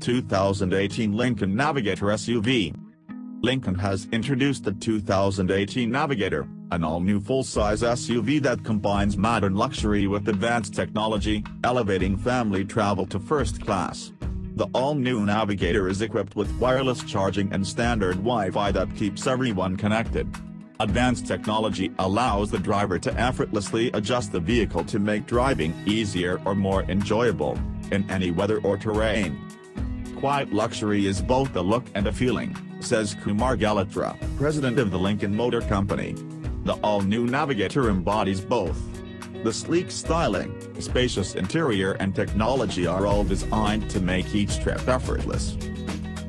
2018 Lincoln Navigator SUV. Lincoln has introduced the 2018 Navigator, an all-new full-size SUV that combines modern luxury with advanced technology, elevating family travel to first class. The all-new Navigator is equipped with wireless charging and standard Wi-Fi that keeps everyone connected. Advanced technology allows the driver to effortlessly adjust the vehicle to make driving easier or more enjoyable, in any weather or terrain. Quiet luxury is both a look and a feeling, says Kumar Galhotra, president of the Lincoln Motor Company. The all-new Navigator embodies both. The sleek styling, spacious interior and technology are all designed to make each trip effortless.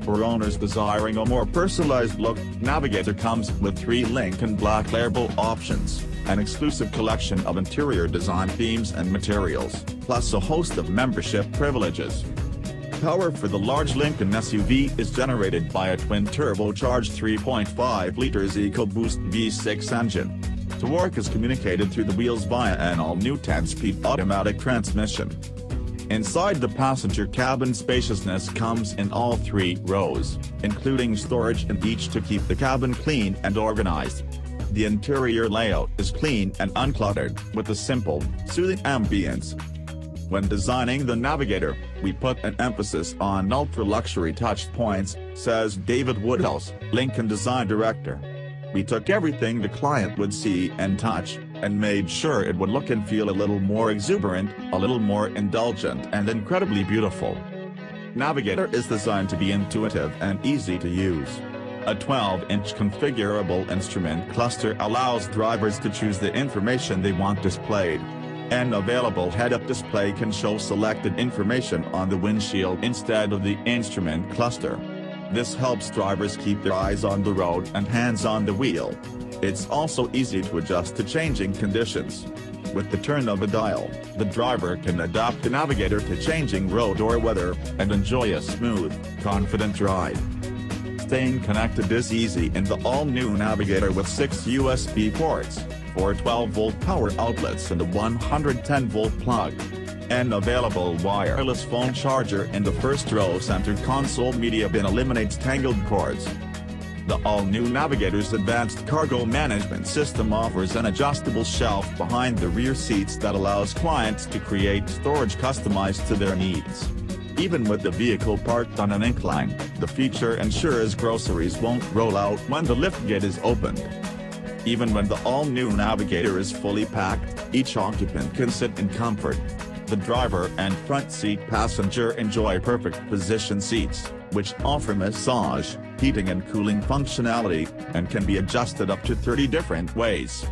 For owners desiring a more personalized look, Navigator comes with three Lincoln Black Label options, an exclusive collection of interior design themes and materials, plus a host of membership privileges. Power for the large Lincoln SUV is generated by a twin-turbocharged 3.5 liters EcoBoost V6 engine. Torque is communicated through the wheels via an all-new 10-speed automatic transmission. Inside the passenger cabin spaciousness comes in all three rows, including storage in each to keep the cabin clean and organized. The interior layout is clean and uncluttered, with a simple, soothing ambience, when designing the Navigator, we put an emphasis on ultra-luxury touch points, says David Woodhouse, Lincoln design director. We took everything the client would see and touch, and made sure it would look and feel a little more exuberant, a little more indulgent and incredibly beautiful. Navigator is designed to be intuitive and easy to use. A 12-inch configurable instrument cluster allows drivers to choose the information they want displayed, an available head-up display can show selected information on the windshield instead of the instrument cluster. This helps drivers keep their eyes on the road and hands on the wheel. It's also easy to adjust to changing conditions. With the turn of a dial, the driver can adapt the navigator to changing road or weather, and enjoy a smooth, confident ride. Staying connected is easy in the all-new Navigator with 6 USB ports four 12-volt power outlets and a 110-volt plug. An available wireless phone charger in the first row center console media bin eliminates tangled cords. The all-new Navigator's advanced cargo management system offers an adjustable shelf behind the rear seats that allows clients to create storage customized to their needs. Even with the vehicle parked on an incline, the feature ensures groceries won't roll out when the lift gate is opened. Even when the all-new Navigator is fully packed, each occupant can sit in comfort. The driver and front seat passenger enjoy perfect position seats, which offer massage, heating and cooling functionality, and can be adjusted up to 30 different ways.